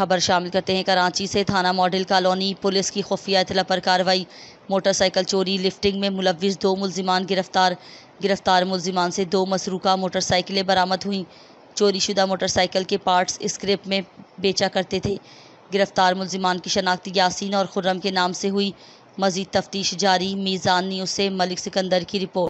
खबर शामिल करते हैं। कराची से थाना मॉडल कॉलोनी पुलिस की खुफिया इतला पर कार्रवाई। मोटरसाइकिल चोरी, लिफ्टिंग में मुलविस दो मुलजिमान गिरफ़्तार। गिरफ़्तार मुलजिमान से दो मसरूका मोटरसाइकिलें बरामद हुई। चोरी शुदा मोटरसाइकिल के पार्ट्स स्क्रिप में बेचा करते थे। गिरफ़्तार मुलजिमान की शनाख्त यासीन और खुर्रम के नाम से हुई। मजीद तफ्तीश जारी। मीज़ान न्यूज़ से मलिक सिकंदर की रिपोर्ट।